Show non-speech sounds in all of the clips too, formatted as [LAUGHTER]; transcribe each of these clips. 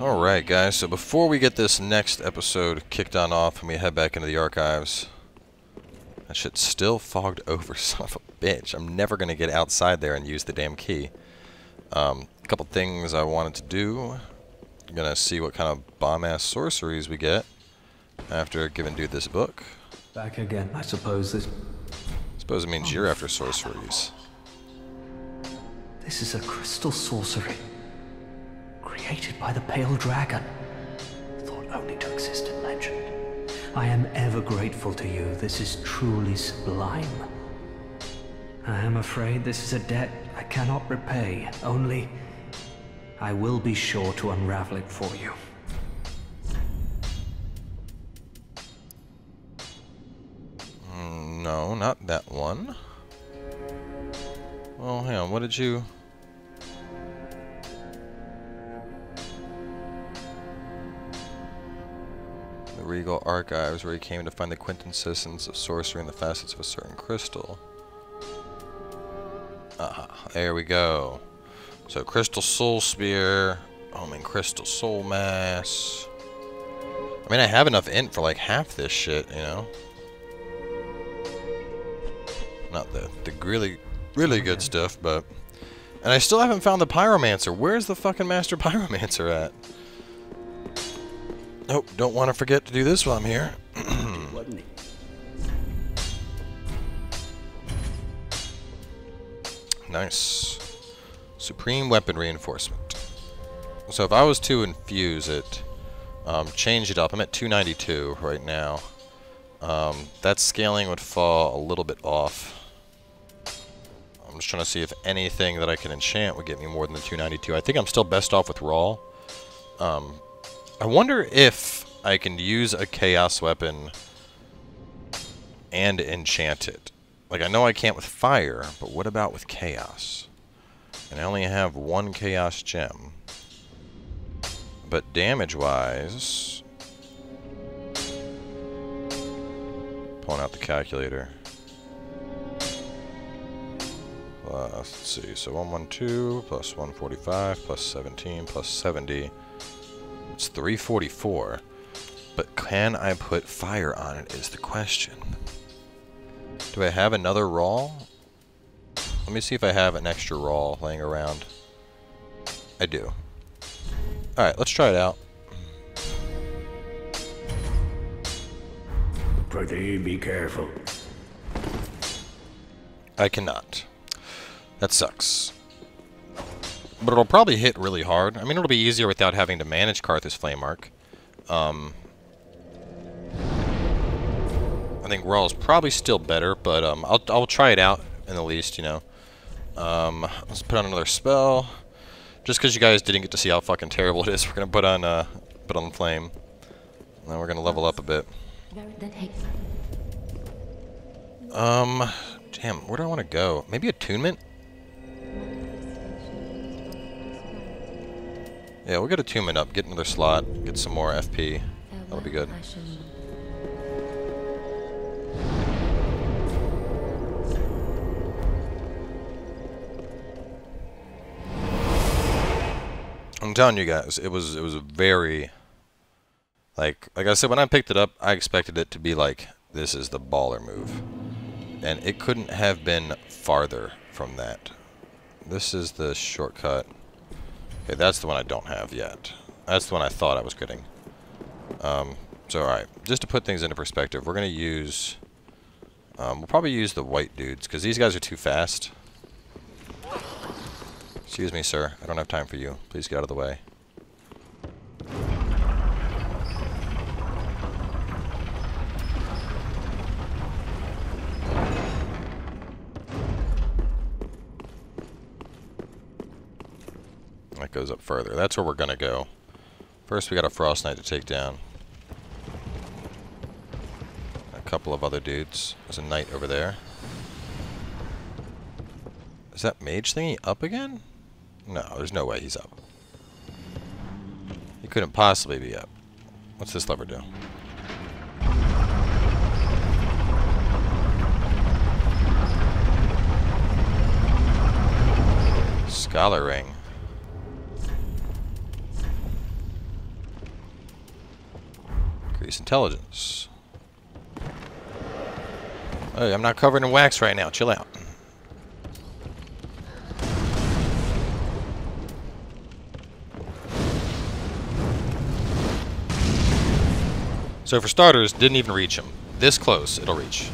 Alright guys, so before we get this next episode kicked on off and we head back into the archives, that shit's still fogged [LAUGHS] over, son of a bitch. I'm never going to get outside there and use the damn key. Um, a couple things I wanted to do. I'm going to see what kind of bomb-ass sorceries we get after giving dude this book. Back again, I suppose this... suppose it means you're after sorceries. This is a crystal sorcery created by the Pale Dragon, thought only to exist in legend. I am ever grateful to you. This is truly sublime. I am afraid this is a debt I cannot repay, only I will be sure to unravel it for you. Mm, no, not that one. Well, hang on, what did you... Regal Archives, where he came to find the quintessence of sorcery and the facets of a certain crystal. Ah, there we go. So, Crystal Soul Spear, oh, I mean, Crystal Soul Mass. I mean, I have enough int for like half this shit, you know? Not the, the really, really good stuff, but... And I still haven't found the Pyromancer. Where's the fucking Master [LAUGHS] Pyromancer at? Nope, don't want to forget to do this while I'm here. [CLEARS THROAT] nice. Supreme Weapon Reinforcement. So if I was to infuse it, um, change it up, I'm at 292 right now. Um, that scaling would fall a little bit off. I'm just trying to see if anything that I can enchant would get me more than the 292. I think I'm still best off with Raw. Um, I wonder if I can use a Chaos weapon and enchant it. Like, I know I can't with fire, but what about with Chaos? And I only have one Chaos gem. But damage-wise... Pulling out the calculator. Plus, let's see, so 112 plus 145 plus 17 plus 70 it's 344. But can I put fire on it is the question. Do I have another raw? Let me see if I have an extra raw laying around. I do. Alright, let's try it out. Prithee, be careful. I cannot. That sucks. But it'll probably hit really hard. I mean, it'll be easier without having to manage Carthus Flame Arc. Um, I think Raw is probably still better, but um, I'll, I'll try it out in the least, you know. Um, let's put on another spell. Just because you guys didn't get to see how fucking terrible it is, [LAUGHS] we're going to put on uh, put on Flame. And then we're going to level up a bit. Um, damn, where do I want to go? Maybe Attunement? Yeah, we'll get attunement up, get another slot, get some more FP. That'll be good. I'm telling you guys, it was it was a very like like I said when I picked it up, I expected it to be like this is the baller move. And it couldn't have been farther from that. This is the shortcut. Okay, that's the one I don't have yet. That's the one I thought I was getting. Um, so, alright. Just to put things into perspective, we're going to use... Um, we'll probably use the white dudes, because these guys are too fast. Excuse me, sir. I don't have time for you. Please get out of the way. Goes up further. That's where we're going to go. First, we got a Frost Knight to take down. A couple of other dudes. There's a Knight over there. Is that Mage thingy up again? No, there's no way he's up. He couldn't possibly be up. What's this lever do? Scholar Ring. Increase intelligence. Hey, I'm not covered in wax right now. Chill out. So for starters, didn't even reach him. This close, it'll reach.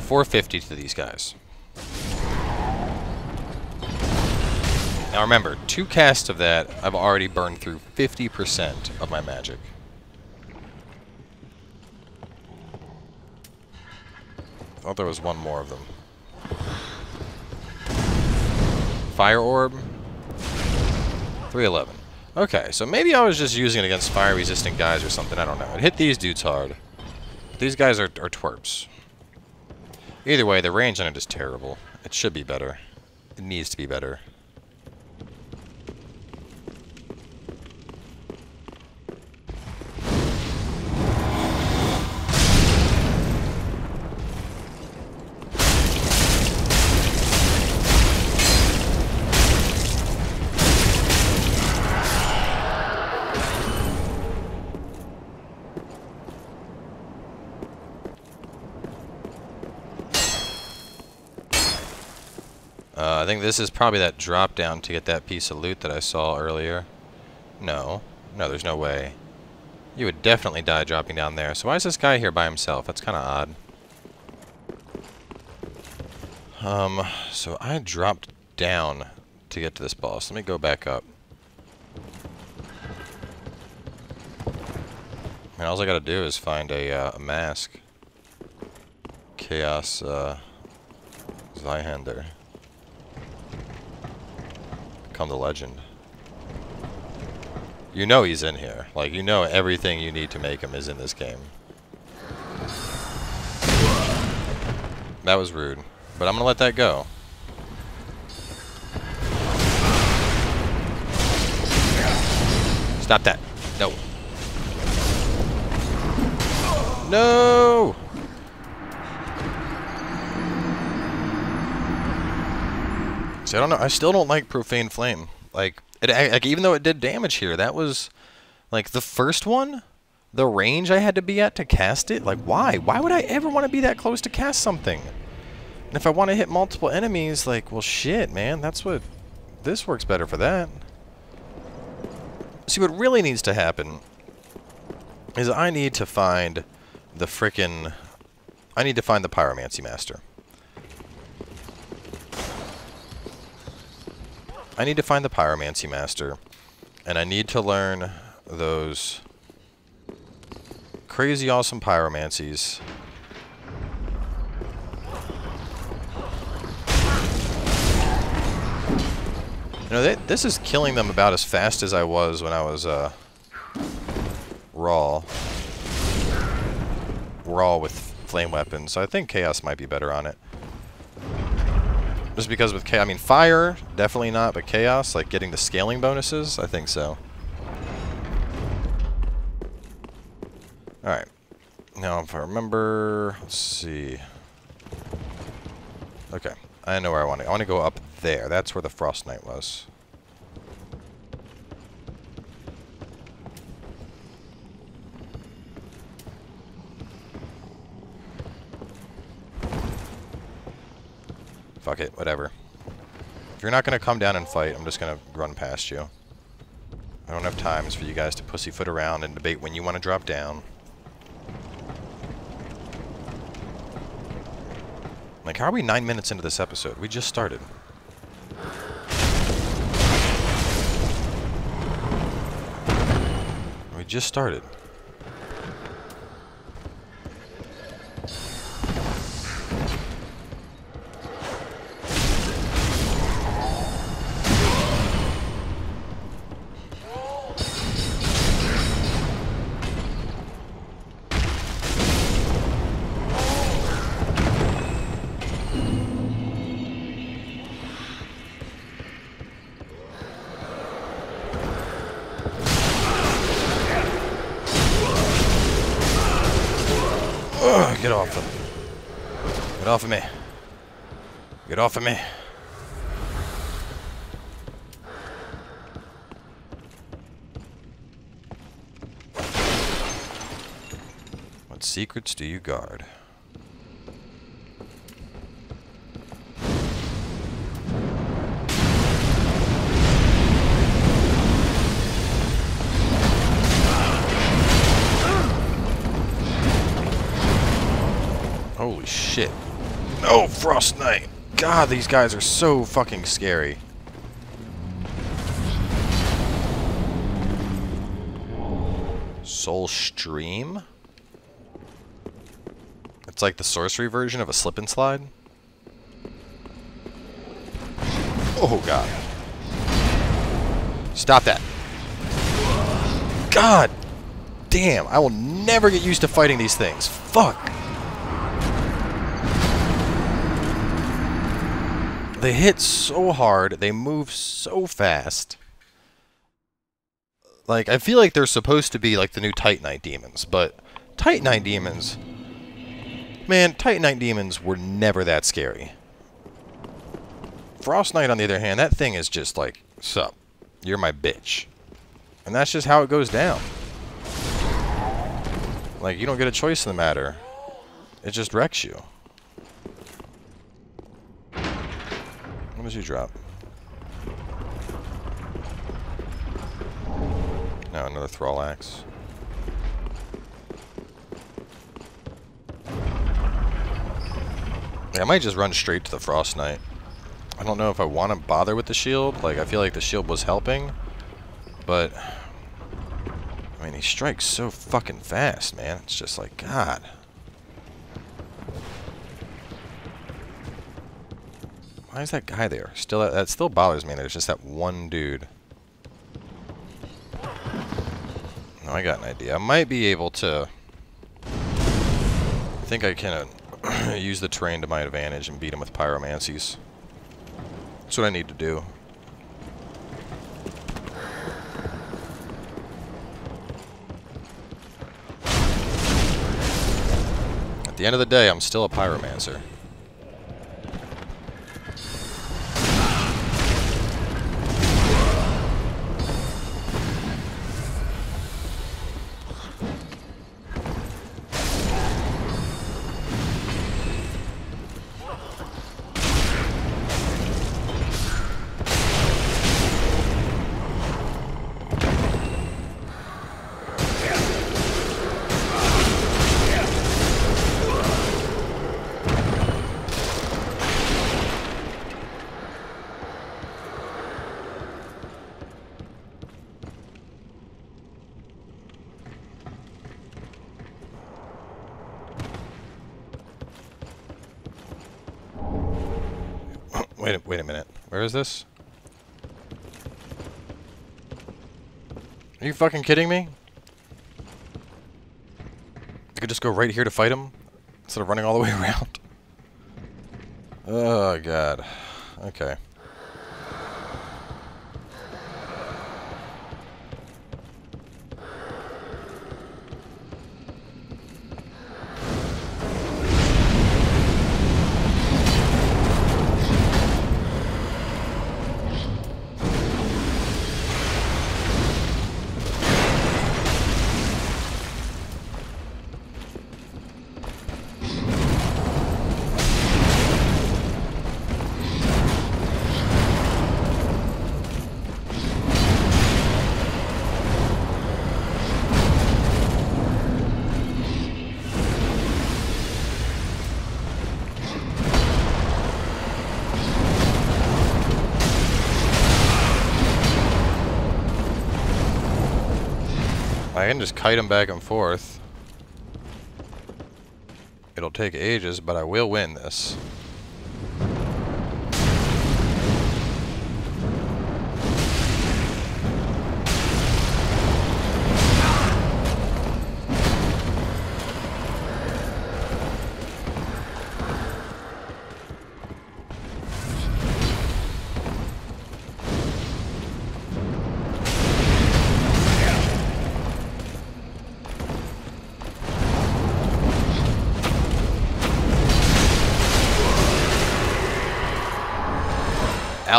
450 to these guys. Now remember, two casts of that, I've already burned through 50% of my magic. Thought there was one more of them. Fire Orb. 311. Okay, so maybe I was just using it against fire-resistant guys or something. I don't know. It hit these dudes hard. These guys are, are twerps. Either way, the range on it is terrible. It should be better. It needs to be better. Think this is probably that drop down to get that piece of loot that I saw earlier. No. No, there's no way. You would definitely die dropping down there. So why is this guy here by himself? That's kind of odd. Um, so I dropped down to get to this boss. Let me go back up. And all I gotta do is find a, uh, a mask. Chaos, uh, Zweihander become the legend. You know he's in here. Like, you know everything you need to make him is in this game. That was rude. But I'm gonna let that go. Stop that. No. No! I don't know. I still don't like Profane Flame. Like, it, like even though it did damage here, that was like the first one. The range I had to be at to cast it. Like, why? Why would I ever want to be that close to cast something? And if I want to hit multiple enemies, like, well, shit, man. That's what. This works better for that. See, what really needs to happen is I need to find the frickin' I need to find the Pyromancy Master. I need to find the Pyromancy Master, and I need to learn those crazy awesome pyromancies. You know, they, this is killing them about as fast as I was when I was, uh, raw. Raw with flame weapons, so I think Chaos might be better on it. Just because with Chaos, I mean, Fire, definitely not, but Chaos, like getting the scaling bonuses, I think so. Alright. Now, if I remember, let's see. Okay, I know where I want to I want to go up there. That's where the Frost Knight was. Fuck it, whatever. If you're not going to come down and fight, I'm just going to run past you. I don't have times for you guys to pussyfoot around and debate when you want to drop down. Like, how are we nine minutes into this episode? We just started. We just started. of me. Get off of me. What secrets do you guard? No, Frost Knight! God, these guys are so fucking scary. Soul Stream? It's like the sorcery version of a slip and slide. Oh god. Stop that. God damn, I will never get used to fighting these things. Fuck. They hit so hard, they move so fast. Like, I feel like they're supposed to be like the new Titanite demons, but Titanite demons... Man, Titanite demons were never that scary. Frost Knight, on the other hand, that thing is just like, sup, you're my bitch. And that's just how it goes down. Like, you don't get a choice in the matter. It just wrecks you. What does you drop? Now another Thrall Axe. I might just run straight to the Frost Knight. I don't know if I want to bother with the shield. Like, I feel like the shield was helping. But... I mean, he strikes so fucking fast, man. It's just like, God. Why is that guy there? Still, that still bothers me. There's just that one dude. No, I got an idea. I might be able to... I think I can uh, [CLEARS THROAT] use the terrain to my advantage and beat him with pyromancies. That's what I need to do. At the end of the day, I'm still a pyromancer. Where is this? Are you fucking kidding me? I could just go right here to fight him instead of running all the way [LAUGHS] around. Oh god. Okay. Can just kite him back and forth. It'll take ages, but I will win this.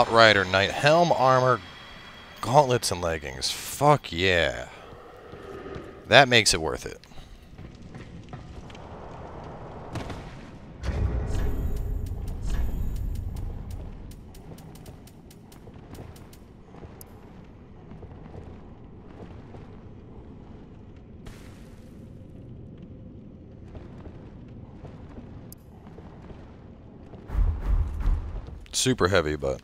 Outrider Knight helm, armor, gauntlets, and leggings. Fuck yeah. That makes it worth it. super heavy, but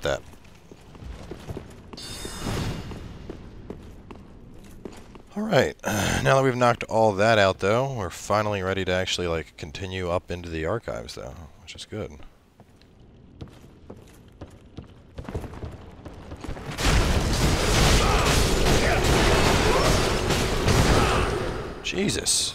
stop that. Alright, [SIGHS] now that we've knocked all that out though, we're finally ready to actually like continue up into the archives though, which is good. Jesus.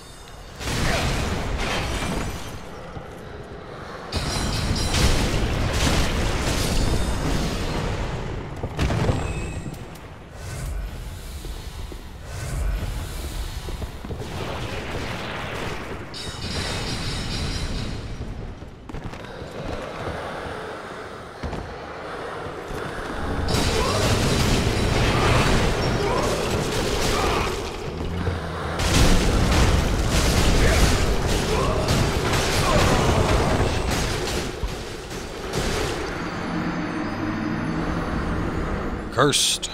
Cursed.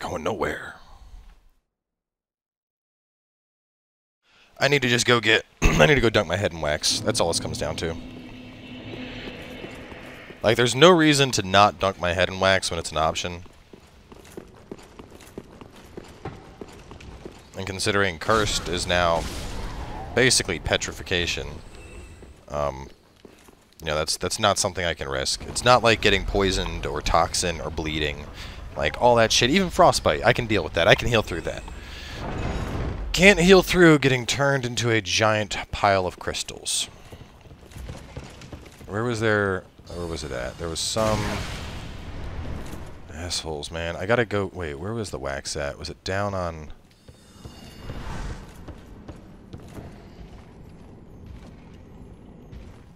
Going nowhere. I need to just go get... [CLEARS THROAT] I need to go dunk my head in wax. That's all this comes down to. Like, there's no reason to not dunk my head in wax when it's an option. And considering Cursed is now basically petrification, um, you know, that's that's not something I can risk. It's not like getting poisoned or toxin or bleeding. Like, all that shit. Even frostbite, I can deal with that. I can heal through that. Can't heal through getting turned into a giant pile of crystals. Where was there... Where was it at? There was some... Assholes, man. I gotta go... Wait, where was the wax at? Was it down on...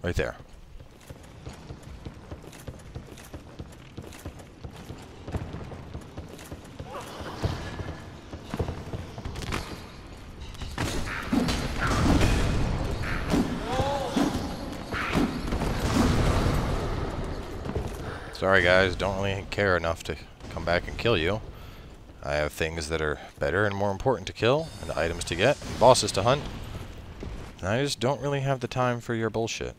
Right there. Sorry guys, don't really care enough to come back and kill you. I have things that are better and more important to kill, and items to get, and bosses to hunt. And I just don't really have the time for your bullshit.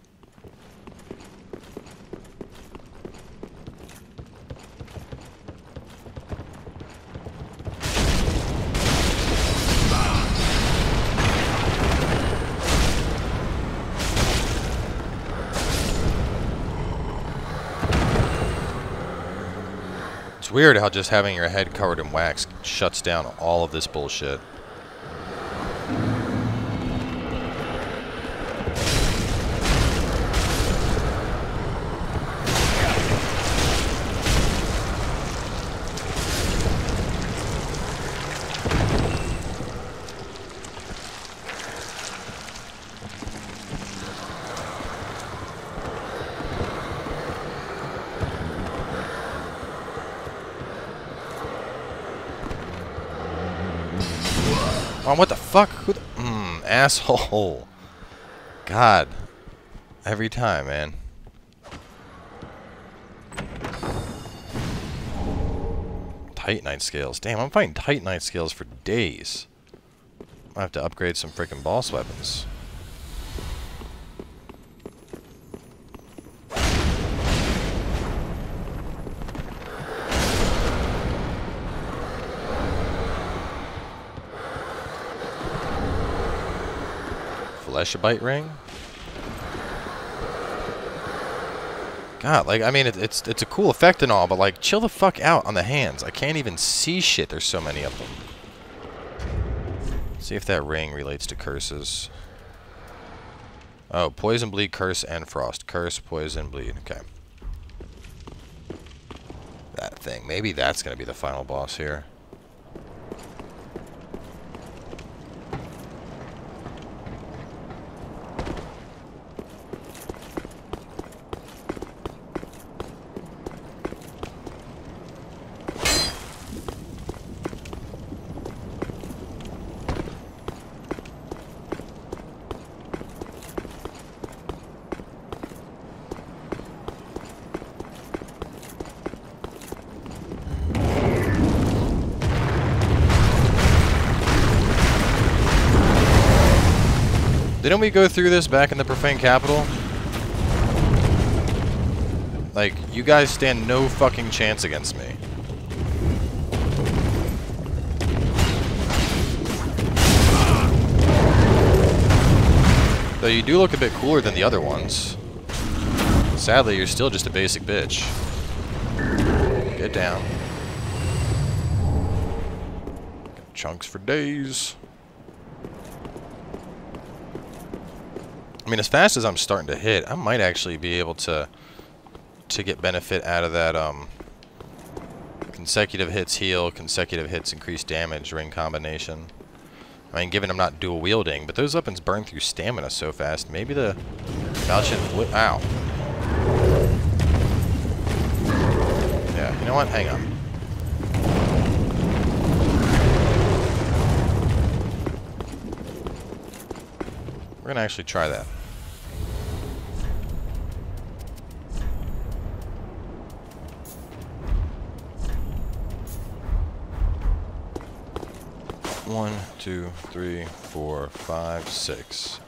Weird how just having your head covered in wax shuts down all of this bullshit. What the fuck? Who the... Mmm, asshole. God. Every time, man. Titanite scales. Damn, I'm fighting Titanite scales for days. I have to upgrade some freaking boss weapons. Fleshbite ring? God, like, I mean, it, it's it's a cool effect and all, but, like, chill the fuck out on the hands. I can't even see shit. There's so many of them. see if that ring relates to curses. Oh, poison, bleed, curse, and frost. Curse, poison, bleed. Okay. That thing. Maybe that's going to be the final boss here. Didn't we go through this back in the Profane Capital? Like, you guys stand no fucking chance against me. Though you do look a bit cooler than the other ones. Sadly, you're still just a basic bitch. Get down. Chunks for days. I mean, as fast as I'm starting to hit, I might actually be able to to get benefit out of that um, consecutive hits heal, consecutive hits increase damage ring combination. I mean, given I'm not dual wielding, but those weapons burn through stamina so fast, maybe the falchion would. Ow. Yeah, you know what? Hang on. We're gonna actually try that. One, two, three, four, five, six.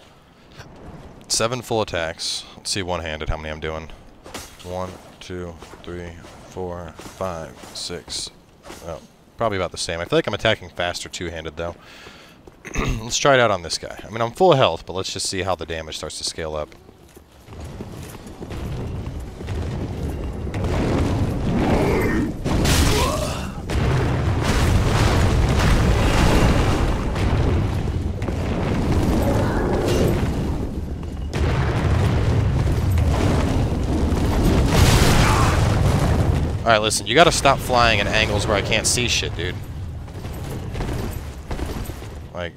Seven full attacks. Let's see one-handed how many I'm doing. One, two, three, four, five, six. Oh, probably about the same. I feel like I'm attacking faster two-handed, though. [CLEARS THROAT] let's try it out on this guy. I mean, I'm full health, but let's just see how the damage starts to scale up. Alright, listen, you gotta stop flying at angles where I can't see shit, dude. Like...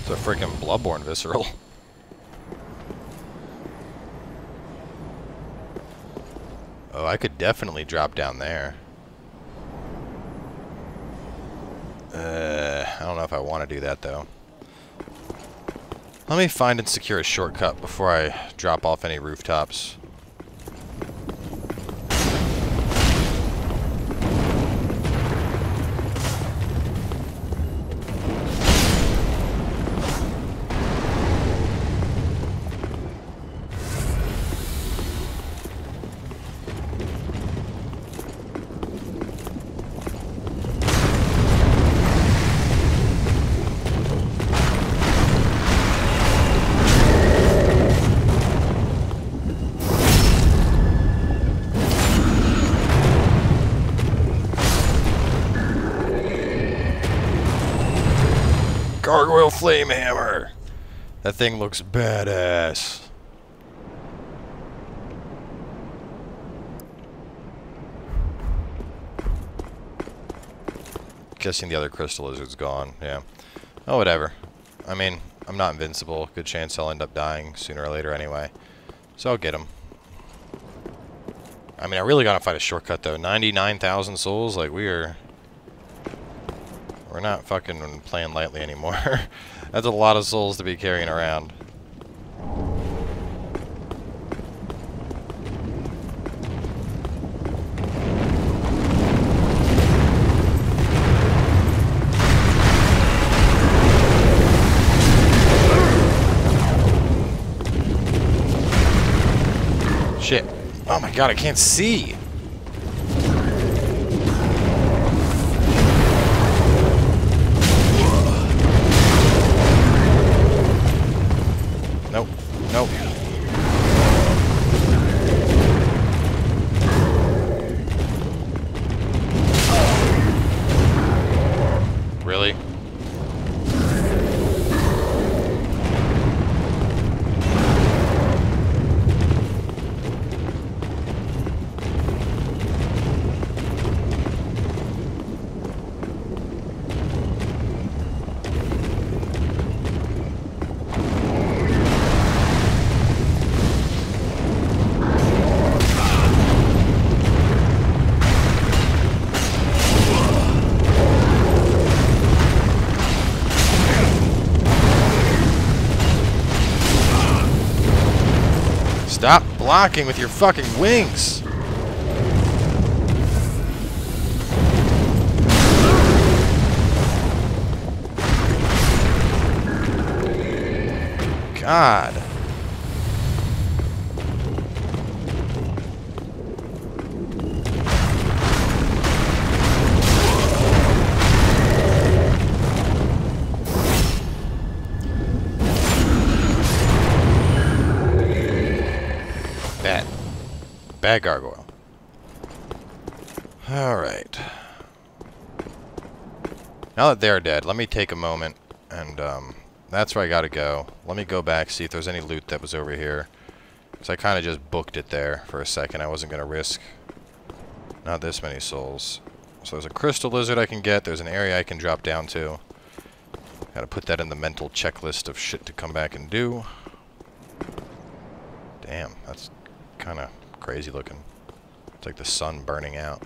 It's a freaking Bloodborne Visceral. [LAUGHS] I could definitely drop down there. Uh, I don't know if I want to do that, though. Let me find and secure a shortcut before I drop off any rooftops. Flame Hammer! That thing looks badass. Guessing the other crystal lizard's gone, yeah. Oh, whatever. I mean, I'm not invincible. Good chance I'll end up dying sooner or later anyway. So I'll get him. I mean, I really gotta find a shortcut though. 99,000 souls? Like, we are... We're not fucking playing lightly anymore. [LAUGHS] That's a lot of souls to be carrying around. Shit. Oh my god, I can't see! Blocking with your fucking wings! God. Bad gargoyle. Alright. Now that they're dead, let me take a moment and, um, that's where I gotta go. Let me go back, see if there's any loot that was over here. Because I kind of just booked it there for a second. I wasn't gonna risk not this many souls. So there's a crystal lizard I can get. There's an area I can drop down to. Gotta put that in the mental checklist of shit to come back and do. Damn, that's kind of crazy looking. It's like the sun burning out.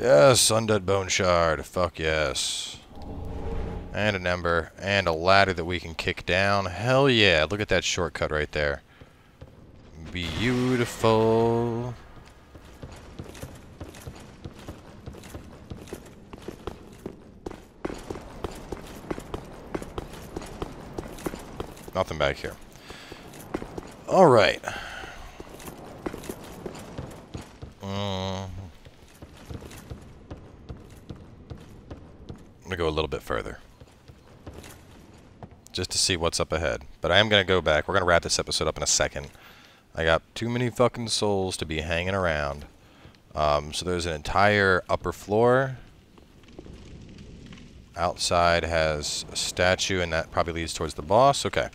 Yes, undead bone shard. Fuck yes. And an ember. And a ladder that we can kick down. Hell yeah. Look at that shortcut right there. Beautiful. Nothing back here. Alright. Mm. I'm going to go a little bit further. Just to see what's up ahead. But I am going to go back. We're going to wrap this episode up in a second. I got too many fucking souls to be hanging around. Um, so there's an entire upper floor. Outside has a statue, and that probably leads towards the boss. Okay.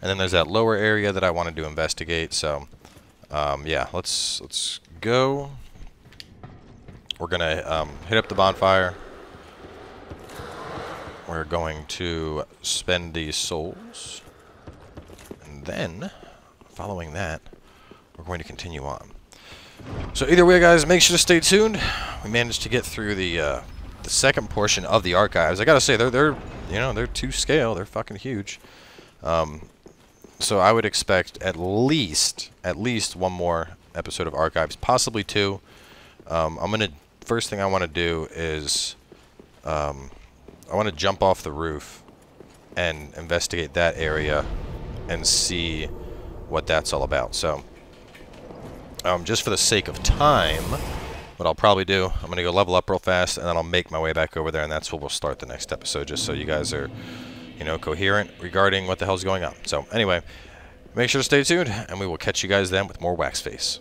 And then there's that lower area that I wanted to investigate. So, um, yeah, let's let's go. We're gonna um, hit up the bonfire. We're going to spend these souls, and then, following that, we're going to continue on. So either way, guys, make sure to stay tuned. We managed to get through the uh, the second portion of the archives. I gotta say, they're they're you know they're to scale. They're fucking huge. Um, so I would expect at least at least one more episode of archives, possibly two. Um, I'm gonna first thing I want to do is um, I want to jump off the roof and investigate that area and see what that's all about. So um, just for the sake of time, what I'll probably do, I'm going to go level up real fast, and then I'll make my way back over there, and that's where we'll start the next episode, just so you guys are, you know, coherent regarding what the hell's going on. So, anyway, make sure to stay tuned, and we will catch you guys then with more Wax Face.